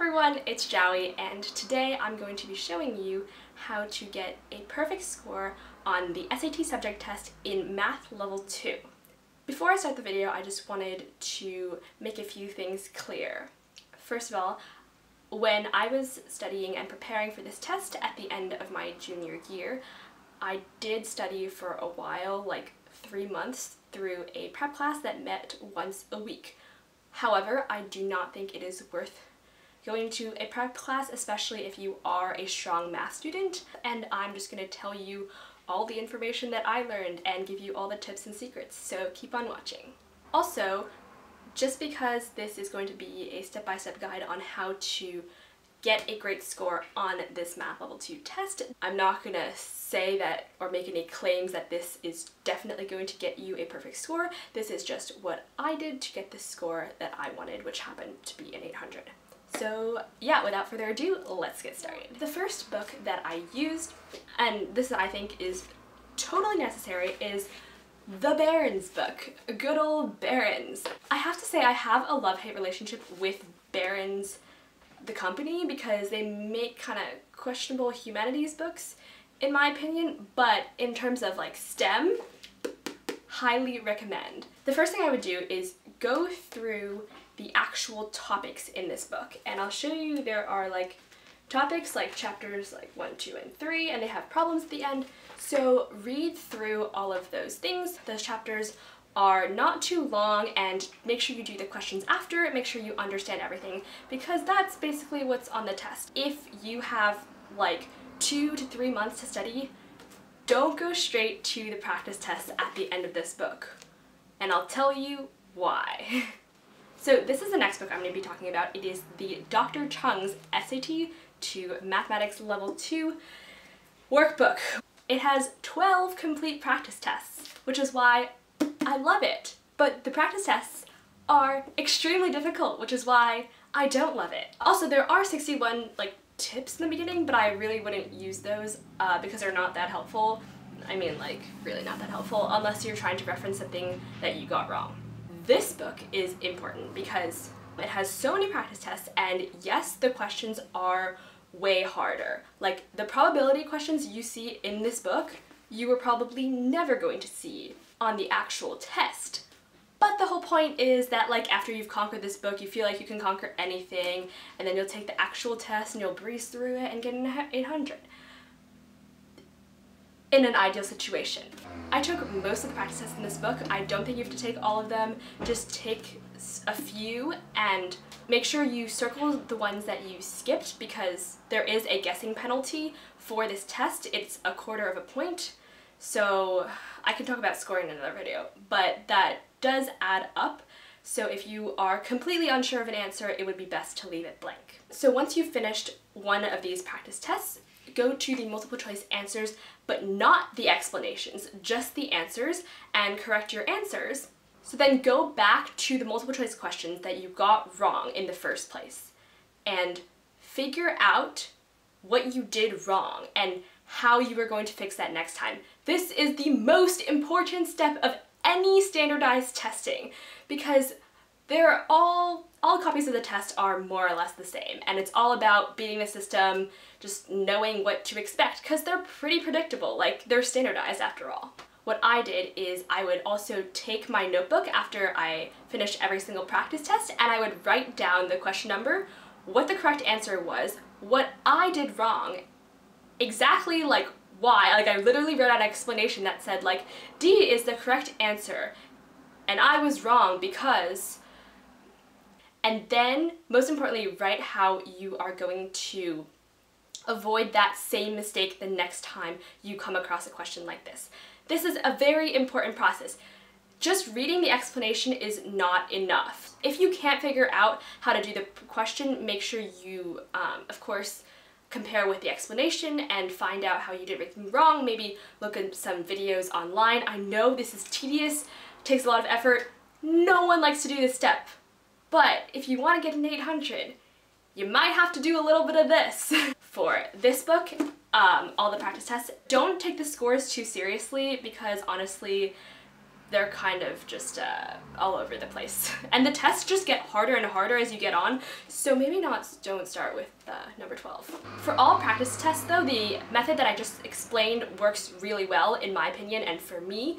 everyone, it's Jowie and today I'm going to be showing you how to get a perfect score on the SAT subject test in Math Level 2. Before I start the video, I just wanted to make a few things clear. First of all, when I was studying and preparing for this test at the end of my junior year, I did study for a while, like three months, through a prep class that met once a week. However, I do not think it is worth going to a prep class, especially if you are a strong math student. And I'm just going to tell you all the information that I learned and give you all the tips and secrets, so keep on watching. Also, just because this is going to be a step-by-step -step guide on how to get a great score on this math level 2 test. I'm not gonna say that or make any claims that this is definitely going to get you a perfect score. This is just what I did to get the score that I wanted, which happened to be an 800. So yeah, without further ado, let's get started. The first book that I used, and this I think is totally necessary, is the Barron's book. Good old Barron's. I have to say I have a love-hate relationship with Barron's the company, because they make kind of questionable humanities books, in my opinion, but in terms of like STEM, highly recommend. The first thing I would do is go through the actual topics in this book. And I'll show you there are like topics like chapters like 1, 2, and 3, and they have problems at the end. So read through all of those things. Those chapters are not too long and make sure you do the questions after, make sure you understand everything because that's basically what's on the test. If you have like two to three months to study, don't go straight to the practice test at the end of this book. And I'll tell you why. So this is the next book I'm going to be talking about. It is the Dr. Chung's SAT II Mathematics Level 2 workbook. It has 12 complete practice tests, which is why I love it. But the practice tests are extremely difficult, which is why I don't love it. Also, there are 61 like tips in the beginning, but I really wouldn't use those uh, because they're not that helpful. I mean, like, really not that helpful unless you're trying to reference something that you got wrong. This book is important because it has so many practice tests and yes, the questions are way harder. Like the probability questions you see in this book, you were probably never going to see on the actual test. But the whole point is that like after you've conquered this book, you feel like you can conquer anything and then you'll take the actual test and you'll breeze through it and get an 800 in an ideal situation. I took most of the practice tests in this book. I don't think you have to take all of them. Just take a few and make sure you circle the ones that you skipped because there is a guessing penalty for this test. It's a quarter of a point. So I can talk about scoring in another video, but that does add up. So if you are completely unsure of an answer, it would be best to leave it blank. So once you've finished one of these practice tests, go to the multiple choice answers, but not the explanations, just the answers, and correct your answers. So then go back to the multiple choice questions that you got wrong in the first place and figure out what you did wrong and how you are going to fix that next time. This is the most important step of any standardized testing because they're all all copies of the test are more or less the same and it's all about beating the system, just knowing what to expect because they're pretty predictable, like they're standardized after all. What I did is I would also take my notebook after I finished every single practice test and I would write down the question number, what the correct answer was, what I did wrong, exactly like why, like I literally wrote out an explanation that said like D is the correct answer and I was wrong because and then, most importantly, write how you are going to avoid that same mistake the next time you come across a question like this. This is a very important process. Just reading the explanation is not enough. If you can't figure out how to do the question, make sure you, um, of course, compare with the explanation and find out how you did everything wrong. Maybe look at some videos online. I know this is tedious, takes a lot of effort. No one likes to do this step. But if you want to get an 800, you might have to do a little bit of this. For this book, um, all the practice tests, don't take the scores too seriously because honestly, they're kind of just uh, all over the place. And the tests just get harder and harder as you get on, so maybe not don't start with uh, number 12. For all practice tests though, the method that I just explained works really well in my opinion and for me.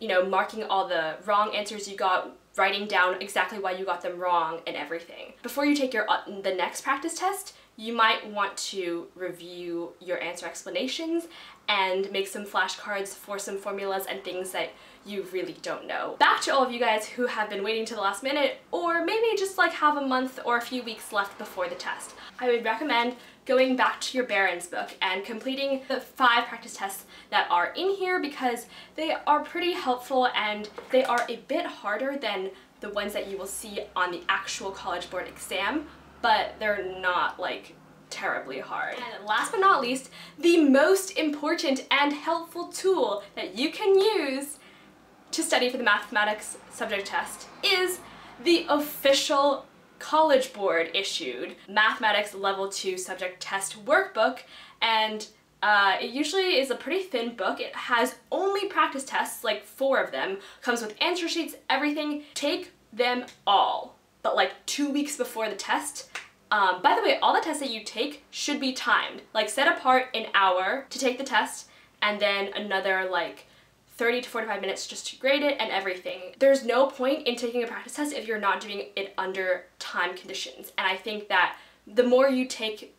You know, marking all the wrong answers you got, writing down exactly why you got them wrong and everything. Before you take your uh, the next practice test, you might want to review your answer explanations and make some flashcards for some formulas and things that you really don't know. Back to all of you guys who have been waiting to the last minute or maybe just like have a month or a few weeks left before the test. I would recommend going back to your Barron's book and completing the five practice tests that are in here because they are pretty helpful and they are a bit harder than the ones that you will see on the actual College Board exam, but they're not like terribly hard. And last but not least, the most important and helpful tool that you can use to study for the mathematics subject test is the official College Board issued Mathematics Level 2 Subject Test Workbook and uh, it usually is a pretty thin book. It has only practice tests, like four of them, comes with answer sheets, everything. Take them all, but like two weeks before the test. Um, by the way, all the tests that you take should be timed. Like set apart an hour to take the test and then another like 30 to 45 minutes just to grade it and everything. There's no point in taking a practice test if you're not doing it under time conditions. And I think that the more you take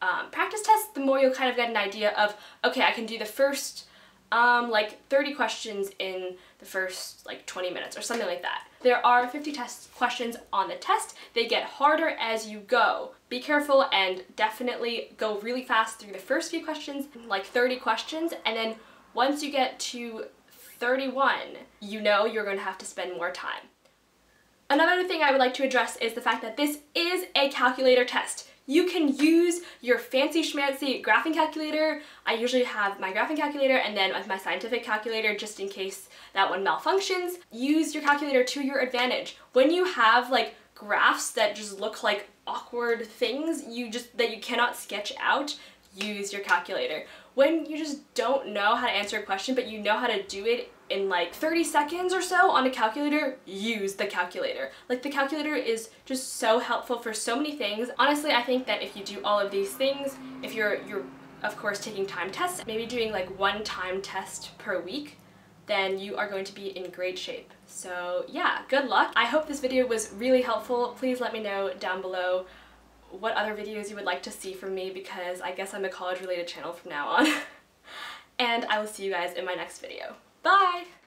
um, practice tests, the more you'll kind of get an idea of, okay, I can do the first um, like 30 questions in the first like 20 minutes or something like that. There are 50 test questions on the test. They get harder as you go. Be careful and definitely go really fast through the first few questions, like 30 questions, and then once you get to 31, you know you're going to have to spend more time. Another thing I would like to address is the fact that this is a calculator test. You can use your fancy schmancy graphing calculator. I usually have my graphing calculator and then my scientific calculator just in case that one malfunctions. Use your calculator to your advantage. When you have like graphs that just look like awkward things you just that you cannot sketch out, use your calculator. When you just don't know how to answer a question, but you know how to do it in like 30 seconds or so on a calculator, use the calculator. Like the calculator is just so helpful for so many things. Honestly, I think that if you do all of these things, if you're, you're of course taking time tests, maybe doing like one time test per week, then you are going to be in great shape. So yeah, good luck. I hope this video was really helpful. Please let me know down below what other videos you would like to see from me because I guess I'm a college related channel from now on. and I will see you guys in my next video. Bye!